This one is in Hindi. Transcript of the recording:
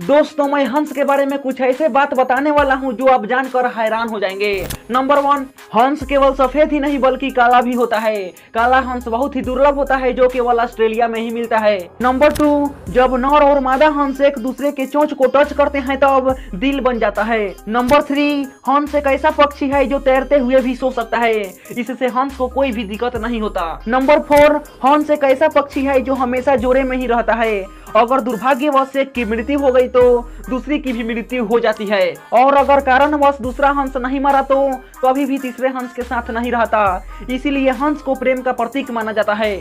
दोस्तों, मैं हंस के बारे में कुछ ऐसे बात बताने वाला हूँ जो आप जानकर हैरान हो जाएँगे। नंबर वन हंस केवल सफ़ेद ही नहीं, बल्कि काला भी होता है। काला हंस बहुत ही दुर्लभ होता है, जो केवल ऑस्ट्रेलिया में ही मिलता है। नंबर टू जब नर और मादा हंस एक दूसरे के चोंच को टच करते हैं, तब दिल बन जाता है। नंबर थ्री हंस एक ऐसा पक्षी है जो तैरते हुए भी सो सकता है। इससे हंस को कोई भी दिक्कत नहीं होता। नंबर फोर हंस एक ऐसा पक्षी है जो हमेशा जोरे में ही रहता है। अगर दुर्भाग्यवश एक की मृत्यु हो गई तो दूसरी की भी मृत्यु हो जाती है। और अगर कारणवश दूसरा हंस नहीं मरा तो कभी भी तीसरे हंस के साथ नहीं रहता। इसीलिए हंस को प्रेम का प्रतीक माना जाता है।